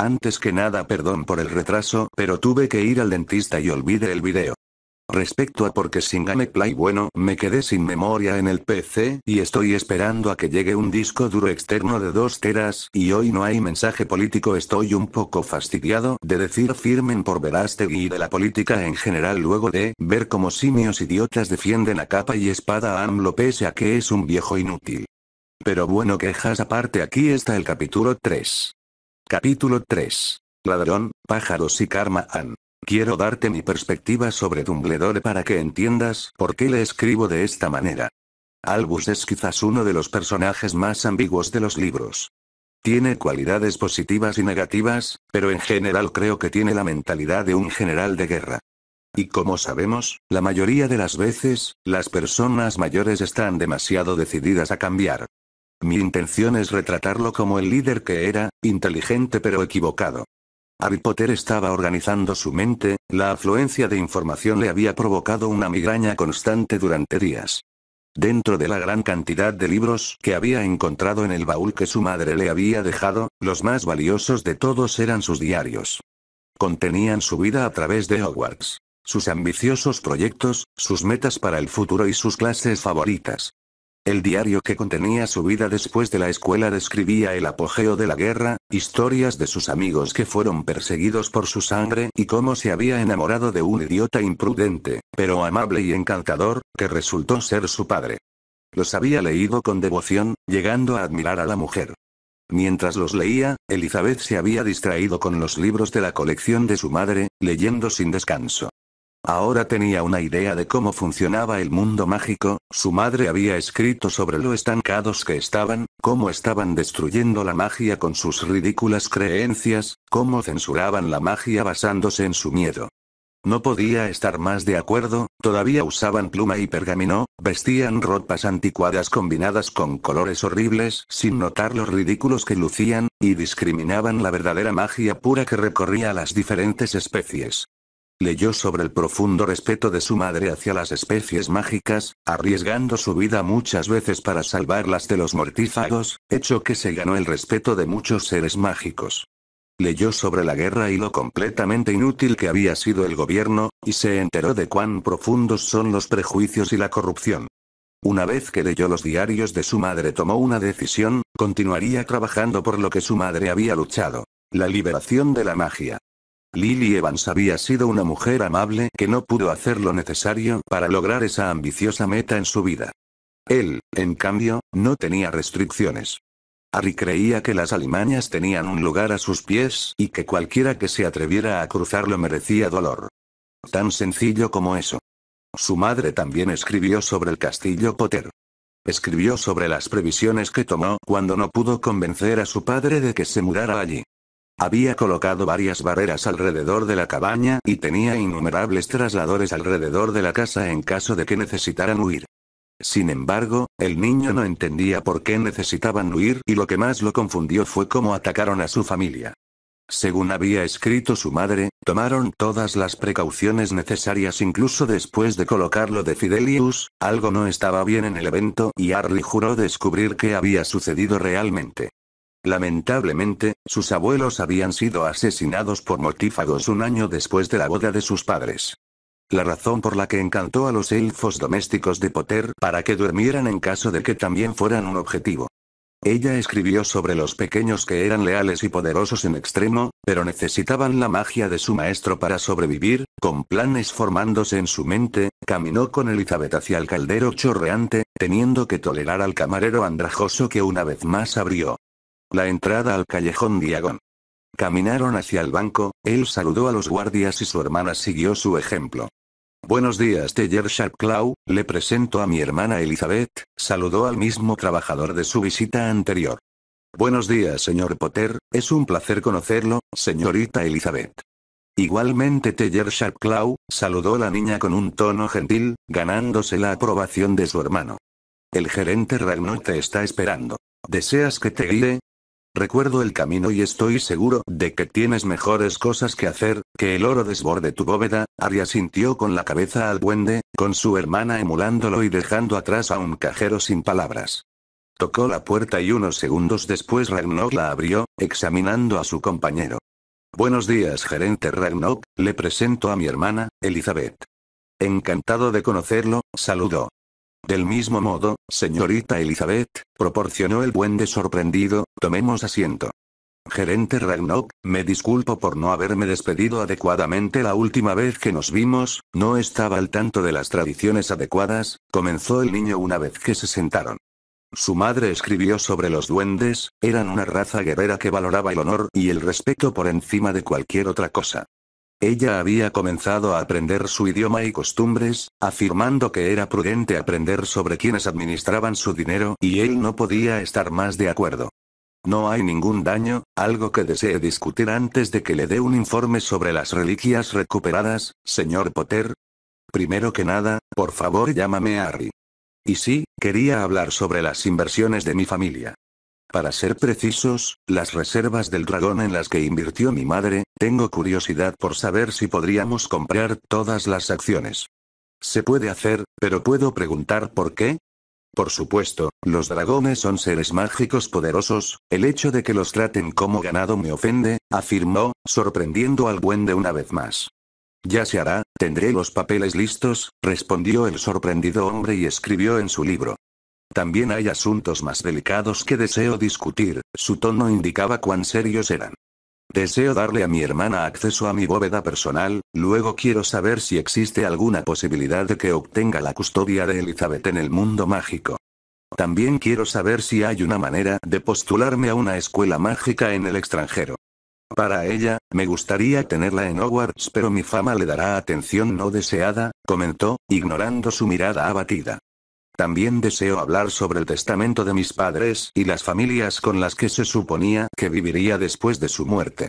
Antes que nada perdón por el retraso, pero tuve que ir al dentista y olvidé el video. Respecto a por qué sin gameplay bueno, me quedé sin memoria en el PC, y estoy esperando a que llegue un disco duro externo de 2 teras, y hoy no hay mensaje político estoy un poco fastidiado de decir firmen por Verástegui y de la política en general luego de ver como simios idiotas defienden a capa y espada a AMLO pese a que es un viejo inútil. Pero bueno quejas aparte aquí está el capítulo 3. Capítulo 3. Ladrón, pájaros y karma. Quiero darte mi perspectiva sobre Dumbledore para que entiendas por qué le escribo de esta manera. Albus es quizás uno de los personajes más ambiguos de los libros. Tiene cualidades positivas y negativas, pero en general creo que tiene la mentalidad de un general de guerra. Y como sabemos, la mayoría de las veces, las personas mayores están demasiado decididas a cambiar. Mi intención es retratarlo como el líder que era, inteligente pero equivocado. Harry Potter estaba organizando su mente, la afluencia de información le había provocado una migraña constante durante días. Dentro de la gran cantidad de libros que había encontrado en el baúl que su madre le había dejado, los más valiosos de todos eran sus diarios. Contenían su vida a través de Hogwarts, sus ambiciosos proyectos, sus metas para el futuro y sus clases favoritas. El diario que contenía su vida después de la escuela describía el apogeo de la guerra, historias de sus amigos que fueron perseguidos por su sangre y cómo se había enamorado de un idiota imprudente, pero amable y encantador, que resultó ser su padre. Los había leído con devoción, llegando a admirar a la mujer. Mientras los leía, Elizabeth se había distraído con los libros de la colección de su madre, leyendo sin descanso. Ahora tenía una idea de cómo funcionaba el mundo mágico, su madre había escrito sobre lo estancados que estaban, cómo estaban destruyendo la magia con sus ridículas creencias, cómo censuraban la magia basándose en su miedo. No podía estar más de acuerdo, todavía usaban pluma y pergamino, vestían ropas anticuadas combinadas con colores horribles sin notar los ridículos que lucían, y discriminaban la verdadera magia pura que recorría las diferentes especies. Leyó sobre el profundo respeto de su madre hacia las especies mágicas, arriesgando su vida muchas veces para salvarlas de los mortífagos, hecho que se ganó el respeto de muchos seres mágicos. Leyó sobre la guerra y lo completamente inútil que había sido el gobierno, y se enteró de cuán profundos son los prejuicios y la corrupción. Una vez que leyó los diarios de su madre tomó una decisión, continuaría trabajando por lo que su madre había luchado. La liberación de la magia. Lily Evans había sido una mujer amable que no pudo hacer lo necesario para lograr esa ambiciosa meta en su vida. Él, en cambio, no tenía restricciones. Harry creía que las alimañas tenían un lugar a sus pies y que cualquiera que se atreviera a cruzarlo merecía dolor. Tan sencillo como eso. Su madre también escribió sobre el castillo Potter. Escribió sobre las previsiones que tomó cuando no pudo convencer a su padre de que se mudara allí. Había colocado varias barreras alrededor de la cabaña y tenía innumerables trasladores alrededor de la casa en caso de que necesitaran huir. Sin embargo, el niño no entendía por qué necesitaban huir y lo que más lo confundió fue cómo atacaron a su familia. Según había escrito su madre, tomaron todas las precauciones necesarias incluso después de colocarlo de Fidelius, algo no estaba bien en el evento y Harry juró descubrir qué había sucedido realmente. Lamentablemente, sus abuelos habían sido asesinados por mortífagos un año después de la boda de sus padres. La razón por la que encantó a los elfos domésticos de Potter para que durmieran en caso de que también fueran un objetivo. Ella escribió sobre los pequeños que eran leales y poderosos en extremo, pero necesitaban la magia de su maestro para sobrevivir, con planes formándose en su mente, caminó con Elizabeth hacia el caldero chorreante, teniendo que tolerar al camarero andrajoso que una vez más abrió la entrada al callejón Diagon. Caminaron hacia el banco, él saludó a los guardias y su hermana siguió su ejemplo. Buenos días, Teller Sharpclaw, le presento a mi hermana Elizabeth, saludó al mismo trabajador de su visita anterior. Buenos días, señor Potter, es un placer conocerlo, señorita Elizabeth. Igualmente Teller Sharpclaw, saludó la niña con un tono gentil, ganándose la aprobación de su hermano. El gerente Ragnar te está esperando. ¿Deseas que te guíe? Recuerdo el camino y estoy seguro de que tienes mejores cosas que hacer, que el oro desborde tu bóveda, Arya sintió con la cabeza al duende, con su hermana emulándolo y dejando atrás a un cajero sin palabras. Tocó la puerta y unos segundos después Ragnar la abrió, examinando a su compañero. Buenos días, gerente Ragnok, le presento a mi hermana, Elizabeth. Encantado de conocerlo, saludó. Del mismo modo, señorita Elizabeth, proporcionó el buen de sorprendido, tomemos asiento. Gerente Ragnok, me disculpo por no haberme despedido adecuadamente la última vez que nos vimos, no estaba al tanto de las tradiciones adecuadas, comenzó el niño una vez que se sentaron. Su madre escribió sobre los duendes, eran una raza guerrera que valoraba el honor y el respeto por encima de cualquier otra cosa. Ella había comenzado a aprender su idioma y costumbres, afirmando que era prudente aprender sobre quienes administraban su dinero y él no podía estar más de acuerdo. No hay ningún daño, algo que desee discutir antes de que le dé un informe sobre las reliquias recuperadas, señor Potter. Primero que nada, por favor llámame Harry. Y sí, quería hablar sobre las inversiones de mi familia. Para ser precisos, las reservas del dragón en las que invirtió mi madre, tengo curiosidad por saber si podríamos comprar todas las acciones. Se puede hacer, pero puedo preguntar por qué. Por supuesto, los dragones son seres mágicos poderosos, el hecho de que los traten como ganado me ofende, afirmó, sorprendiendo al buen de una vez más. Ya se hará, tendré los papeles listos, respondió el sorprendido hombre y escribió en su libro. También hay asuntos más delicados que deseo discutir, su tono indicaba cuán serios eran. Deseo darle a mi hermana acceso a mi bóveda personal, luego quiero saber si existe alguna posibilidad de que obtenga la custodia de Elizabeth en el mundo mágico. También quiero saber si hay una manera de postularme a una escuela mágica en el extranjero. Para ella, me gustaría tenerla en Hogwarts, pero mi fama le dará atención no deseada, comentó, ignorando su mirada abatida. También deseo hablar sobre el testamento de mis padres y las familias con las que se suponía que viviría después de su muerte.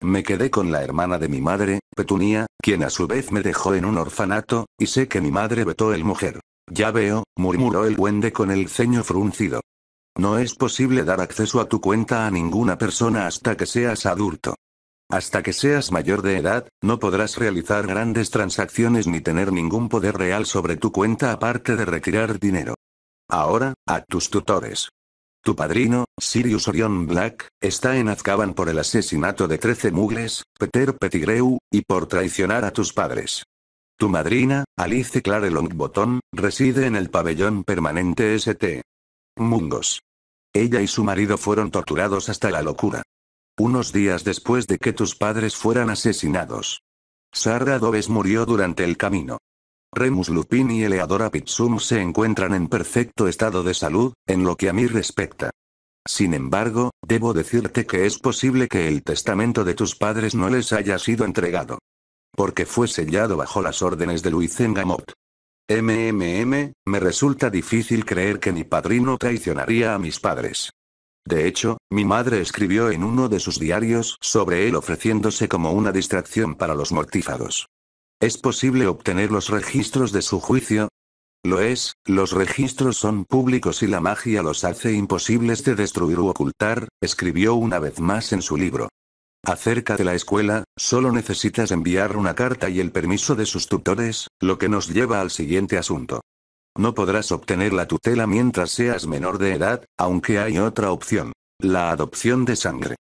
Me quedé con la hermana de mi madre, Petunia, quien a su vez me dejó en un orfanato, y sé que mi madre vetó el mujer. Ya veo, murmuró el duende con el ceño fruncido. No es posible dar acceso a tu cuenta a ninguna persona hasta que seas adulto. Hasta que seas mayor de edad, no podrás realizar grandes transacciones ni tener ningún poder real sobre tu cuenta aparte de retirar dinero. Ahora, a tus tutores. Tu padrino, Sirius Orion Black, está en Azkaban por el asesinato de 13 mugles, Peter Pettigrew, y por traicionar a tus padres. Tu madrina, Alice Clare Longbottom, reside en el pabellón permanente St. Mungos. Ella y su marido fueron torturados hasta la locura. Unos días después de que tus padres fueran asesinados. Sarah Doves murió durante el camino. Remus Lupin y Eleadora Pitsum se encuentran en perfecto estado de salud, en lo que a mí respecta. Sin embargo, debo decirte que es posible que el testamento de tus padres no les haya sido entregado. Porque fue sellado bajo las órdenes de Luis Engamot. MMM, me resulta difícil creer que mi padrino traicionaría a mis padres. De hecho, mi madre escribió en uno de sus diarios sobre él ofreciéndose como una distracción para los mortífagos. ¿Es posible obtener los registros de su juicio? Lo es, los registros son públicos y la magia los hace imposibles de destruir u ocultar, escribió una vez más en su libro. Acerca de la escuela, solo necesitas enviar una carta y el permiso de sus tutores, lo que nos lleva al siguiente asunto. No podrás obtener la tutela mientras seas menor de edad, aunque hay otra opción. La adopción de sangre.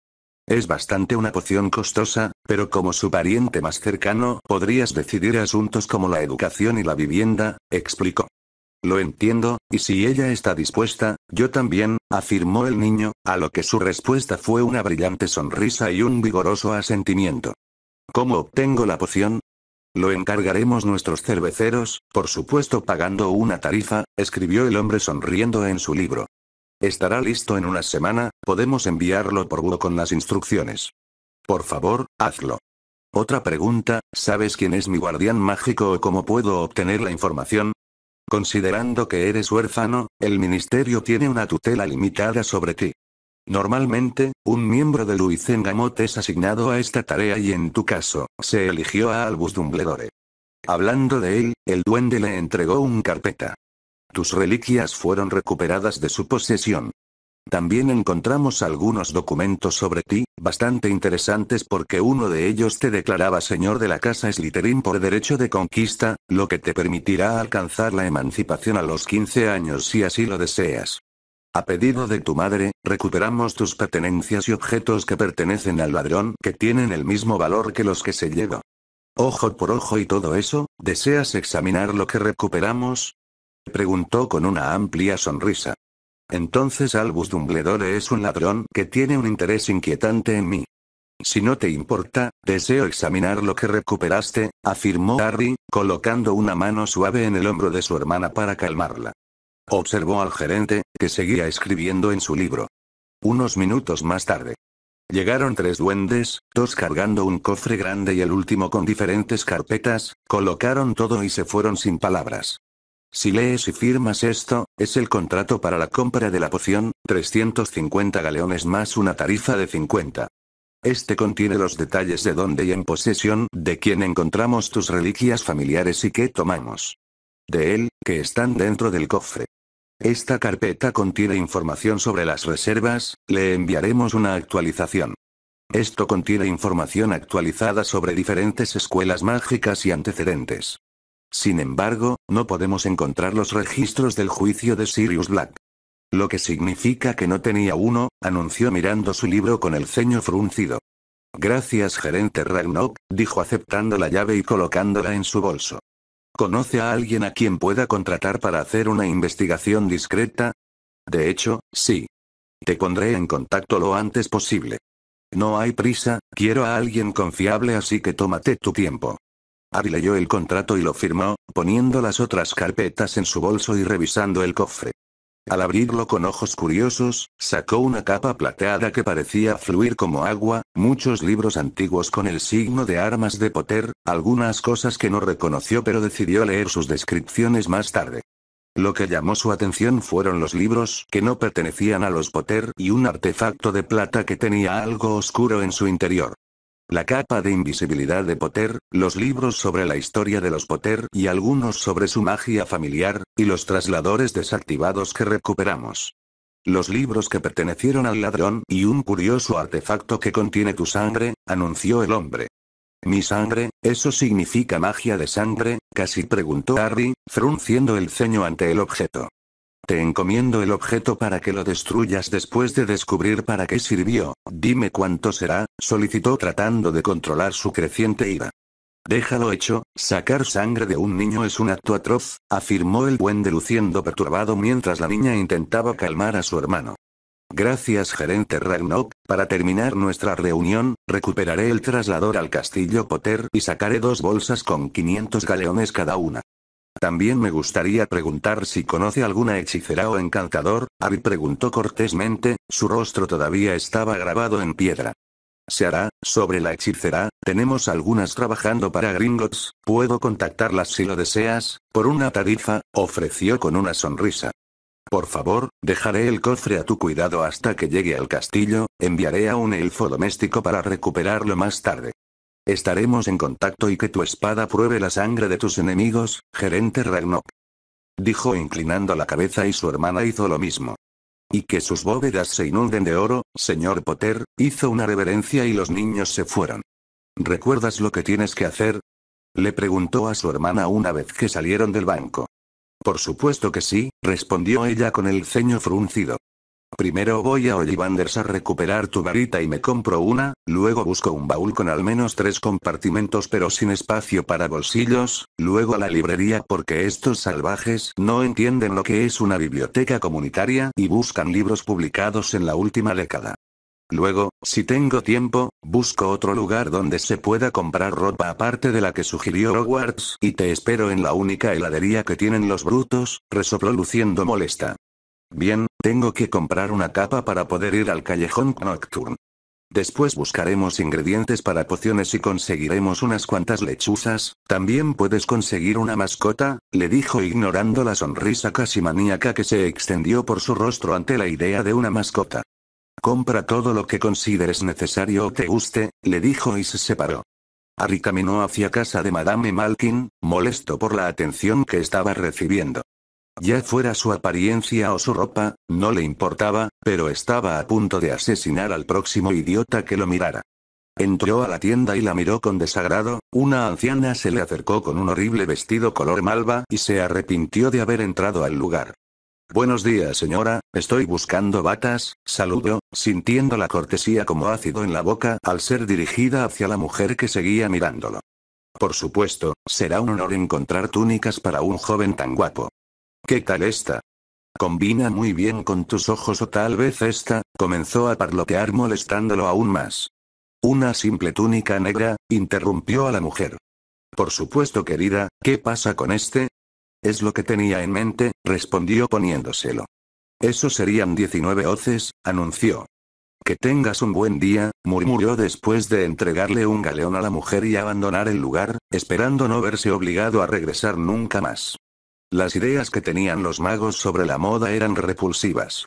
Es bastante una poción costosa, pero como su pariente más cercano, podrías decidir asuntos como la educación y la vivienda, explicó. Lo entiendo, y si ella está dispuesta, yo también, afirmó el niño, a lo que su respuesta fue una brillante sonrisa y un vigoroso asentimiento. ¿Cómo obtengo la poción? Lo encargaremos nuestros cerveceros, por supuesto pagando una tarifa, escribió el hombre sonriendo en su libro. Estará listo en una semana, podemos enviarlo por búho con las instrucciones. Por favor, hazlo. Otra pregunta, ¿sabes quién es mi guardián mágico o cómo puedo obtener la información? Considerando que eres huérfano, el ministerio tiene una tutela limitada sobre ti. Normalmente, un miembro de Luizengamot es asignado a esta tarea y en tu caso, se eligió a Albus Dumbledore. Hablando de él, el duende le entregó un carpeta. Tus reliquias fueron recuperadas de su posesión. También encontramos algunos documentos sobre ti, bastante interesantes porque uno de ellos te declaraba señor de la casa Slytherin por derecho de conquista, lo que te permitirá alcanzar la emancipación a los 15 años si así lo deseas. A pedido de tu madre, recuperamos tus pertenencias y objetos que pertenecen al ladrón que tienen el mismo valor que los que se llevó. Ojo por ojo y todo eso, ¿deseas examinar lo que recuperamos? Preguntó con una amplia sonrisa. Entonces Albus Dumbledore es un ladrón que tiene un interés inquietante en mí. Si no te importa, deseo examinar lo que recuperaste, afirmó Harry, colocando una mano suave en el hombro de su hermana para calmarla. Observó al gerente, que seguía escribiendo en su libro. Unos minutos más tarde. Llegaron tres duendes, dos cargando un cofre grande y el último con diferentes carpetas, colocaron todo y se fueron sin palabras. Si lees y firmas esto, es el contrato para la compra de la poción, 350 galeones más una tarifa de 50. Este contiene los detalles de dónde y en posesión de quién encontramos tus reliquias familiares y qué tomamos. De él, que están dentro del cofre. Esta carpeta contiene información sobre las reservas, le enviaremos una actualización. Esto contiene información actualizada sobre diferentes escuelas mágicas y antecedentes. Sin embargo, no podemos encontrar los registros del juicio de Sirius Black. Lo que significa que no tenía uno, anunció mirando su libro con el ceño fruncido. Gracias gerente Ragnok, dijo aceptando la llave y colocándola en su bolso. ¿Conoce a alguien a quien pueda contratar para hacer una investigación discreta? De hecho, sí. Te pondré en contacto lo antes posible. No hay prisa, quiero a alguien confiable así que tómate tu tiempo. Ari leyó el contrato y lo firmó, poniendo las otras carpetas en su bolso y revisando el cofre. Al abrirlo con ojos curiosos, sacó una capa plateada que parecía fluir como agua, muchos libros antiguos con el signo de armas de Potter, algunas cosas que no reconoció pero decidió leer sus descripciones más tarde. Lo que llamó su atención fueron los libros que no pertenecían a los Potter y un artefacto de plata que tenía algo oscuro en su interior. La capa de invisibilidad de Potter, los libros sobre la historia de los Potter y algunos sobre su magia familiar, y los trasladores desactivados que recuperamos. Los libros que pertenecieron al ladrón y un curioso artefacto que contiene tu sangre, anunció el hombre. ¿Mi sangre? ¿Eso significa magia de sangre? casi preguntó Harry, frunciendo el ceño ante el objeto. Te encomiendo el objeto para que lo destruyas después de descubrir para qué sirvió. Dime cuánto será, solicitó tratando de controlar su creciente ira. Déjalo hecho, sacar sangre de un niño es un acto atroz, afirmó el buen luciendo perturbado mientras la niña intentaba calmar a su hermano. Gracias gerente Ragnok, para terminar nuestra reunión, recuperaré el traslador al castillo Potter y sacaré dos bolsas con 500 galeones cada una. También me gustaría preguntar si conoce alguna hechicera o encantador, Harry preguntó cortésmente, su rostro todavía estaba grabado en piedra. Se hará, sobre la hechicera, tenemos algunas trabajando para Gringotts, puedo contactarlas si lo deseas, por una tarifa, ofreció con una sonrisa. Por favor, dejaré el cofre a tu cuidado hasta que llegue al castillo, enviaré a un elfo doméstico para recuperarlo más tarde. Estaremos en contacto y que tu espada pruebe la sangre de tus enemigos, gerente Ragnok. Dijo inclinando la cabeza y su hermana hizo lo mismo. Y que sus bóvedas se inunden de oro, señor Potter, hizo una reverencia y los niños se fueron. ¿Recuerdas lo que tienes que hacer? Le preguntó a su hermana una vez que salieron del banco. Por supuesto que sí, respondió ella con el ceño fruncido. Primero voy a Ollivanders a recuperar tu varita y me compro una, luego busco un baúl con al menos tres compartimentos pero sin espacio para bolsillos, luego a la librería porque estos salvajes no entienden lo que es una biblioteca comunitaria y buscan libros publicados en la última década. Luego, si tengo tiempo, busco otro lugar donde se pueda comprar ropa aparte de la que sugirió Hogwarts y te espero en la única heladería que tienen los brutos, resopló luciendo molesta. Bien, tengo que comprar una capa para poder ir al callejón Nocturne. Después buscaremos ingredientes para pociones y conseguiremos unas cuantas lechuzas, también puedes conseguir una mascota, le dijo ignorando la sonrisa casi maníaca que se extendió por su rostro ante la idea de una mascota. Compra todo lo que consideres necesario o te guste, le dijo y se separó. Harry caminó hacia casa de Madame Malkin, molesto por la atención que estaba recibiendo. Ya fuera su apariencia o su ropa, no le importaba, pero estaba a punto de asesinar al próximo idiota que lo mirara. Entró a la tienda y la miró con desagrado, una anciana se le acercó con un horrible vestido color malva y se arrepintió de haber entrado al lugar. Buenos días señora, estoy buscando batas, saludo, sintiendo la cortesía como ácido en la boca al ser dirigida hacia la mujer que seguía mirándolo. Por supuesto, será un honor encontrar túnicas para un joven tan guapo. ¿Qué tal esta? Combina muy bien con tus ojos o tal vez esta, comenzó a parlotear molestándolo aún más. Una simple túnica negra, interrumpió a la mujer. Por supuesto querida, ¿qué pasa con este? Es lo que tenía en mente, respondió poniéndoselo. Eso serían 19 hoces, anunció. Que tengas un buen día, murmuró después de entregarle un galeón a la mujer y abandonar el lugar, esperando no verse obligado a regresar nunca más. Las ideas que tenían los magos sobre la moda eran repulsivas.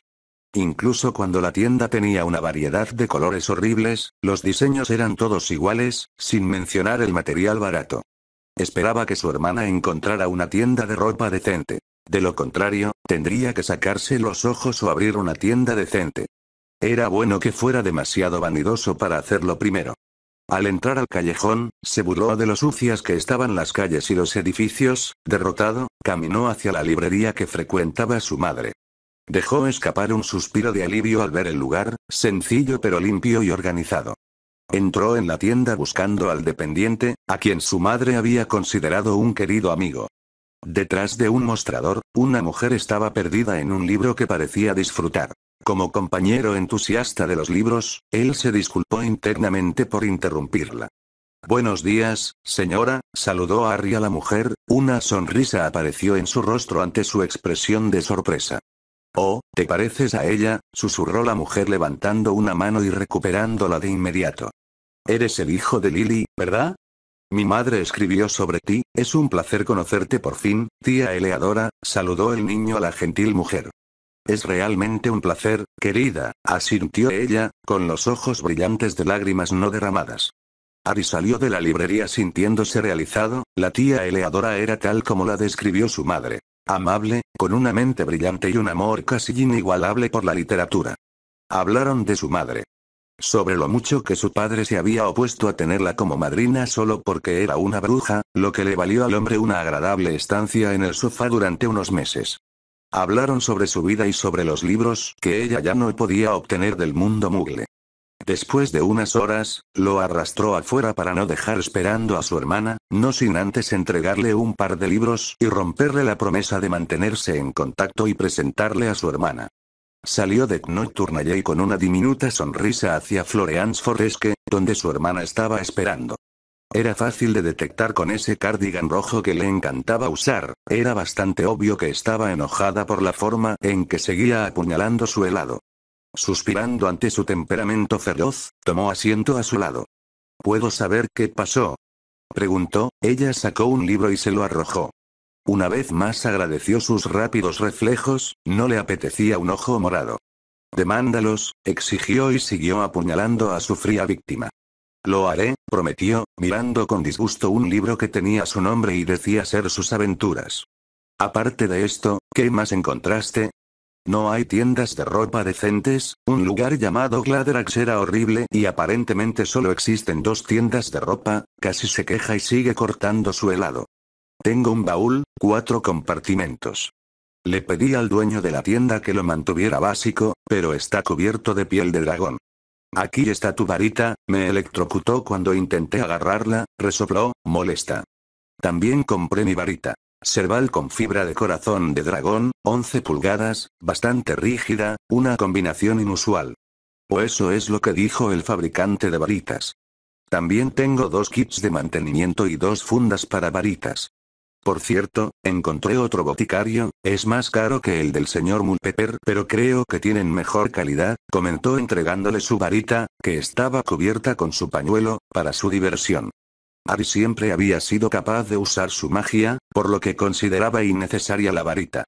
Incluso cuando la tienda tenía una variedad de colores horribles, los diseños eran todos iguales, sin mencionar el material barato. Esperaba que su hermana encontrara una tienda de ropa decente. De lo contrario, tendría que sacarse los ojos o abrir una tienda decente. Era bueno que fuera demasiado vanidoso para hacerlo primero. Al entrar al callejón, se burló de lo sucias que estaban las calles y los edificios, derrotado, caminó hacia la librería que frecuentaba su madre. Dejó escapar un suspiro de alivio al ver el lugar, sencillo pero limpio y organizado. Entró en la tienda buscando al dependiente, a quien su madre había considerado un querido amigo. Detrás de un mostrador, una mujer estaba perdida en un libro que parecía disfrutar. Como compañero entusiasta de los libros, él se disculpó internamente por interrumpirla. Buenos días, señora, saludó a Harry a la mujer, una sonrisa apareció en su rostro ante su expresión de sorpresa. Oh, ¿te pareces a ella? susurró la mujer levantando una mano y recuperándola de inmediato. Eres el hijo de Lily, ¿verdad? Mi madre escribió sobre ti, es un placer conocerte por fin, tía Eleadora, saludó el niño a la gentil mujer. Es realmente un placer, querida, asintió ella, con los ojos brillantes de lágrimas no derramadas. Ari salió de la librería sintiéndose realizado, la tía Eleadora era tal como la describió su madre. Amable, con una mente brillante y un amor casi inigualable por la literatura. Hablaron de su madre. Sobre lo mucho que su padre se había opuesto a tenerla como madrina solo porque era una bruja, lo que le valió al hombre una agradable estancia en el sofá durante unos meses. Hablaron sobre su vida y sobre los libros que ella ya no podía obtener del mundo mugle. Después de unas horas, lo arrastró afuera para no dejar esperando a su hermana, no sin antes entregarle un par de libros y romperle la promesa de mantenerse en contacto y presentarle a su hermana. Salió de Nocturnalley con una diminuta sonrisa hacia Florian's Forresque, donde su hermana estaba esperando. Era fácil de detectar con ese cardigan rojo que le encantaba usar, era bastante obvio que estaba enojada por la forma en que seguía apuñalando su helado. Suspirando ante su temperamento feroz, tomó asiento a su lado. ¿Puedo saber qué pasó? Preguntó, ella sacó un libro y se lo arrojó. Una vez más agradeció sus rápidos reflejos, no le apetecía un ojo morado. Demándalos, exigió y siguió apuñalando a su fría víctima. Lo haré, prometió, mirando con disgusto un libro que tenía su nombre y decía ser sus aventuras. Aparte de esto, ¿qué más encontraste? No hay tiendas de ropa decentes, un lugar llamado Gladerax era horrible y aparentemente solo existen dos tiendas de ropa, casi se queja y sigue cortando su helado. Tengo un baúl, cuatro compartimentos. Le pedí al dueño de la tienda que lo mantuviera básico, pero está cubierto de piel de dragón. Aquí está tu varita, me electrocutó cuando intenté agarrarla, resopló, molesta. También compré mi varita. Serval con fibra de corazón de dragón, 11 pulgadas, bastante rígida, una combinación inusual. O eso es lo que dijo el fabricante de varitas. También tengo dos kits de mantenimiento y dos fundas para varitas. Por cierto, encontré otro boticario, es más caro que el del señor Mulpepper, pero creo que tienen mejor calidad, comentó entregándole su varita, que estaba cubierta con su pañuelo, para su diversión. Ari siempre había sido capaz de usar su magia, por lo que consideraba innecesaria la varita.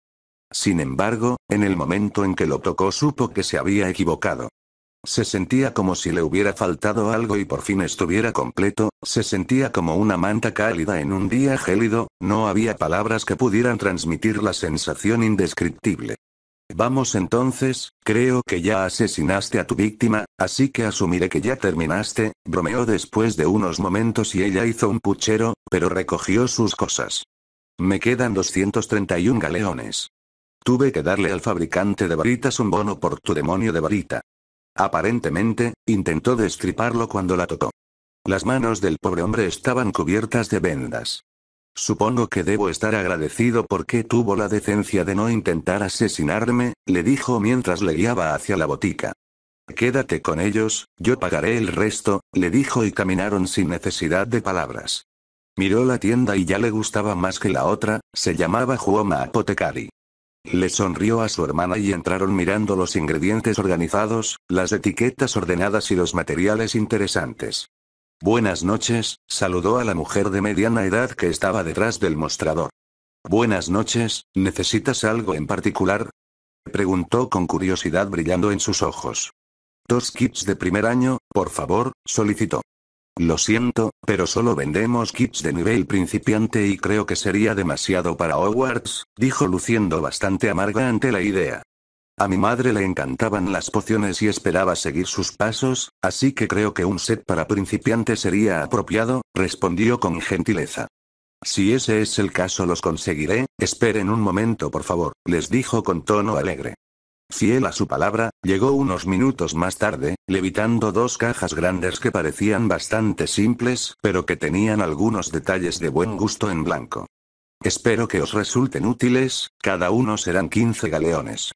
Sin embargo, en el momento en que lo tocó supo que se había equivocado. Se sentía como si le hubiera faltado algo y por fin estuviera completo, se sentía como una manta cálida en un día gélido, no había palabras que pudieran transmitir la sensación indescriptible. Vamos entonces, creo que ya asesinaste a tu víctima, así que asumiré que ya terminaste, bromeó después de unos momentos y ella hizo un puchero, pero recogió sus cosas. Me quedan 231 galeones. Tuve que darle al fabricante de varitas un bono por tu demonio de varita. Aparentemente, intentó destriparlo cuando la tocó. Las manos del pobre hombre estaban cubiertas de vendas. Supongo que debo estar agradecido porque tuvo la decencia de no intentar asesinarme, le dijo mientras le guiaba hacia la botica. Quédate con ellos, yo pagaré el resto, le dijo y caminaron sin necesidad de palabras. Miró la tienda y ya le gustaba más que la otra, se llamaba Juoma Apotecari. Le sonrió a su hermana y entraron mirando los ingredientes organizados, las etiquetas ordenadas y los materiales interesantes. Buenas noches, saludó a la mujer de mediana edad que estaba detrás del mostrador. Buenas noches, ¿necesitas algo en particular? Preguntó con curiosidad brillando en sus ojos. Dos kits de primer año, por favor, solicitó. Lo siento, pero solo vendemos kits de nivel principiante y creo que sería demasiado para Hogwarts, dijo luciendo bastante amarga ante la idea. A mi madre le encantaban las pociones y esperaba seguir sus pasos, así que creo que un set para principiante sería apropiado, respondió con gentileza. Si ese es el caso los conseguiré, esperen un momento por favor, les dijo con tono alegre. Fiel a su palabra, llegó unos minutos más tarde, levitando dos cajas grandes que parecían bastante simples, pero que tenían algunos detalles de buen gusto en blanco. Espero que os resulten útiles, cada uno serán 15 galeones.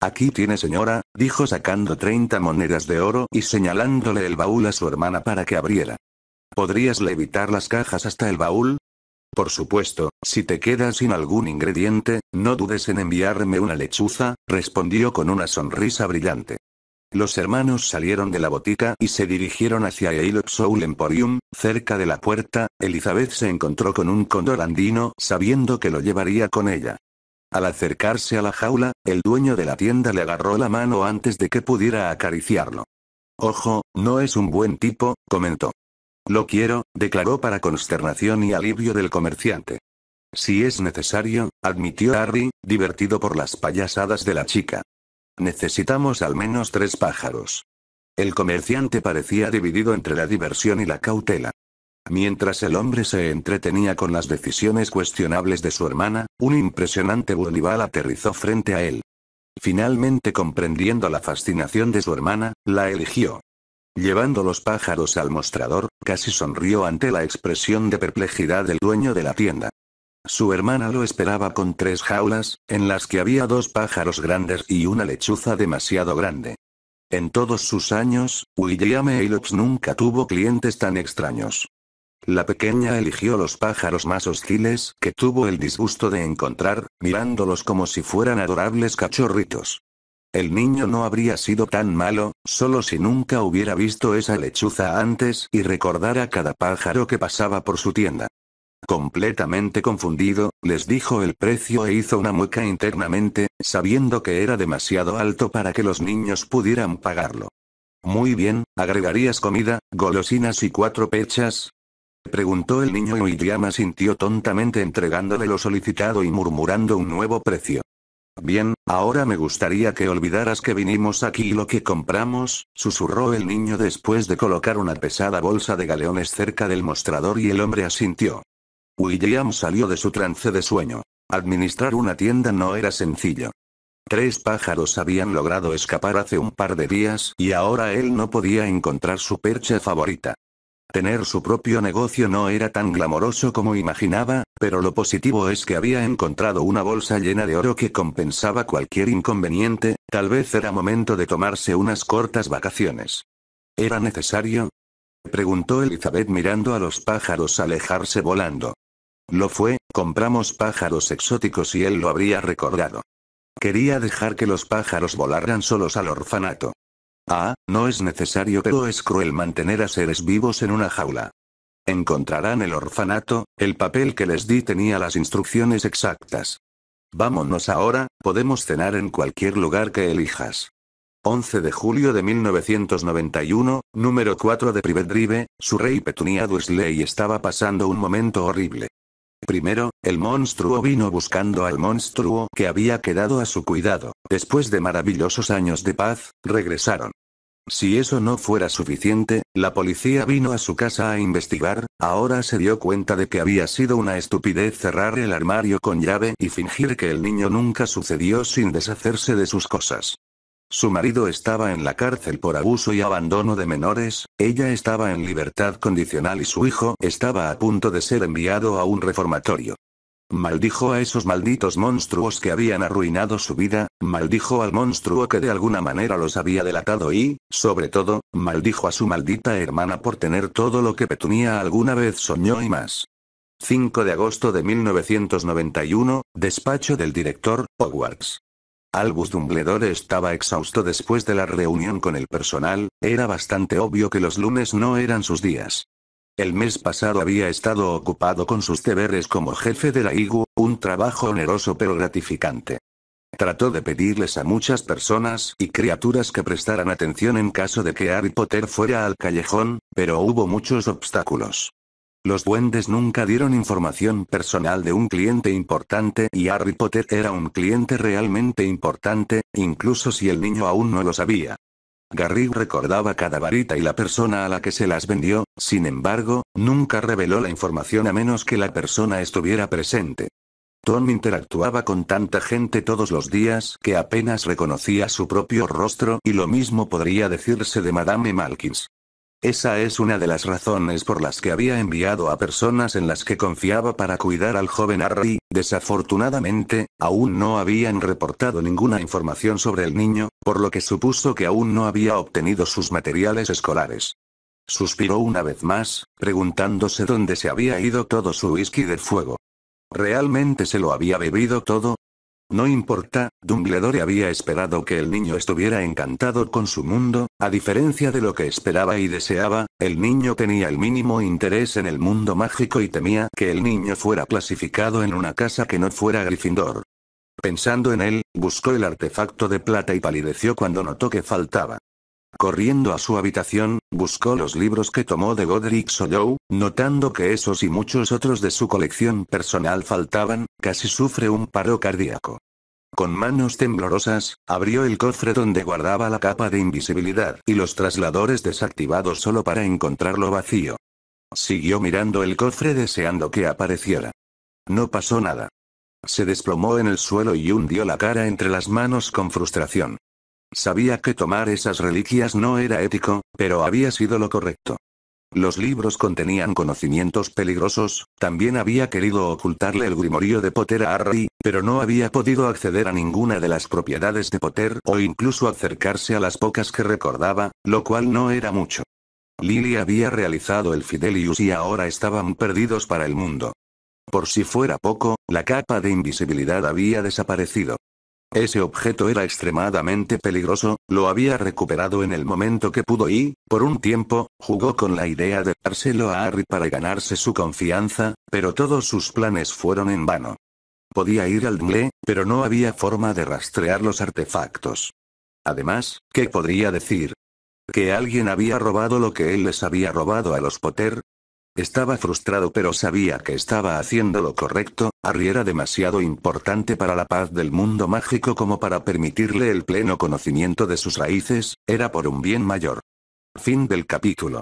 Aquí tiene señora, dijo sacando 30 monedas de oro y señalándole el baúl a su hermana para que abriera. ¿Podrías levitar las cajas hasta el baúl? Por supuesto, si te quedas sin algún ingrediente, no dudes en enviarme una lechuza, respondió con una sonrisa brillante. Los hermanos salieron de la botica y se dirigieron hacia el Soul Emporium, cerca de la puerta, Elizabeth se encontró con un cóndor andino, sabiendo que lo llevaría con ella. Al acercarse a la jaula, el dueño de la tienda le agarró la mano antes de que pudiera acariciarlo. Ojo, no es un buen tipo, comentó. Lo quiero, declaró para consternación y alivio del comerciante. Si es necesario, admitió Harry, divertido por las payasadas de la chica. Necesitamos al menos tres pájaros. El comerciante parecía dividido entre la diversión y la cautela. Mientras el hombre se entretenía con las decisiones cuestionables de su hermana, un impresionante Bolival aterrizó frente a él. Finalmente comprendiendo la fascinación de su hermana, la eligió. Llevando los pájaros al mostrador, casi sonrió ante la expresión de perplejidad del dueño de la tienda. Su hermana lo esperaba con tres jaulas, en las que había dos pájaros grandes y una lechuza demasiado grande. En todos sus años, William Eilux nunca tuvo clientes tan extraños. La pequeña eligió los pájaros más hostiles que tuvo el disgusto de encontrar, mirándolos como si fueran adorables cachorritos. El niño no habría sido tan malo, solo si nunca hubiera visto esa lechuza antes y recordara cada pájaro que pasaba por su tienda. Completamente confundido, les dijo el precio e hizo una mueca internamente, sabiendo que era demasiado alto para que los niños pudieran pagarlo. Muy bien, ¿agregarías comida, golosinas y cuatro pechas? Preguntó el niño y William sintió tontamente entregándole lo solicitado y murmurando un nuevo precio. Bien, ahora me gustaría que olvidaras que vinimos aquí y lo que compramos, susurró el niño después de colocar una pesada bolsa de galeones cerca del mostrador y el hombre asintió. William salió de su trance de sueño. Administrar una tienda no era sencillo. Tres pájaros habían logrado escapar hace un par de días y ahora él no podía encontrar su percha favorita. Tener su propio negocio no era tan glamoroso como imaginaba, pero lo positivo es que había encontrado una bolsa llena de oro que compensaba cualquier inconveniente, tal vez era momento de tomarse unas cortas vacaciones. ¿Era necesario? Preguntó Elizabeth mirando a los pájaros alejarse volando. Lo fue, compramos pájaros exóticos y él lo habría recordado. Quería dejar que los pájaros volaran solos al orfanato. Ah, no es necesario pero es cruel mantener a seres vivos en una jaula. Encontrarán el orfanato, el papel que les di tenía las instrucciones exactas. Vámonos ahora, podemos cenar en cualquier lugar que elijas. 11 de julio de 1991, número 4 de Private Drive, su rey Petunia Dursley estaba pasando un momento horrible. Primero, el monstruo vino buscando al monstruo que había quedado a su cuidado. Después de maravillosos años de paz, regresaron. Si eso no fuera suficiente, la policía vino a su casa a investigar, ahora se dio cuenta de que había sido una estupidez cerrar el armario con llave y fingir que el niño nunca sucedió sin deshacerse de sus cosas. Su marido estaba en la cárcel por abuso y abandono de menores, ella estaba en libertad condicional y su hijo estaba a punto de ser enviado a un reformatorio. Maldijo a esos malditos monstruos que habían arruinado su vida, maldijo al monstruo que de alguna manera los había delatado y, sobre todo, maldijo a su maldita hermana por tener todo lo que Petunia alguna vez soñó y más. 5 de agosto de 1991, despacho del director, Hogwarts. Albus Dumbledore estaba exhausto después de la reunión con el personal, era bastante obvio que los lunes no eran sus días. El mes pasado había estado ocupado con sus deberes como jefe de la IGU, un trabajo oneroso pero gratificante. Trató de pedirles a muchas personas y criaturas que prestaran atención en caso de que Harry Potter fuera al callejón, pero hubo muchos obstáculos. Los duendes nunca dieron información personal de un cliente importante y Harry Potter era un cliente realmente importante, incluso si el niño aún no lo sabía. Garrick recordaba cada varita y la persona a la que se las vendió, sin embargo, nunca reveló la información a menos que la persona estuviera presente. Tom interactuaba con tanta gente todos los días que apenas reconocía su propio rostro y lo mismo podría decirse de Madame Malkins. Esa es una de las razones por las que había enviado a personas en las que confiaba para cuidar al joven Harry. Desafortunadamente, aún no habían reportado ninguna información sobre el niño, por lo que supuso que aún no había obtenido sus materiales escolares. Suspiró una vez más, preguntándose dónde se había ido todo su whisky de fuego. ¿Realmente se lo había bebido todo? No importa, Dumbledore había esperado que el niño estuviera encantado con su mundo, a diferencia de lo que esperaba y deseaba, el niño tenía el mínimo interés en el mundo mágico y temía que el niño fuera clasificado en una casa que no fuera Gryffindor. Pensando en él, buscó el artefacto de plata y palideció cuando notó que faltaba. Corriendo a su habitación, buscó los libros que tomó de Godric Hollow, notando que esos y muchos otros de su colección personal faltaban, casi sufre un paro cardíaco. Con manos temblorosas, abrió el cofre donde guardaba la capa de invisibilidad y los trasladores desactivados solo para encontrarlo vacío. Siguió mirando el cofre deseando que apareciera. No pasó nada. Se desplomó en el suelo y hundió la cara entre las manos con frustración. Sabía que tomar esas reliquias no era ético, pero había sido lo correcto. Los libros contenían conocimientos peligrosos, también había querido ocultarle el grimorio de Potter a Harry, pero no había podido acceder a ninguna de las propiedades de Potter o incluso acercarse a las pocas que recordaba, lo cual no era mucho. Lily había realizado el Fidelius y ahora estaban perdidos para el mundo. Por si fuera poco, la capa de invisibilidad había desaparecido. Ese objeto era extremadamente peligroso, lo había recuperado en el momento que pudo y, por un tiempo, jugó con la idea de dárselo a Harry para ganarse su confianza, pero todos sus planes fueron en vano. Podía ir al Dle, pero no había forma de rastrear los artefactos. Además, ¿qué podría decir? ¿Que alguien había robado lo que él les había robado a los Potter? Estaba frustrado pero sabía que estaba haciendo lo correcto, Harry era demasiado importante para la paz del mundo mágico como para permitirle el pleno conocimiento de sus raíces, era por un bien mayor. Fin del capítulo.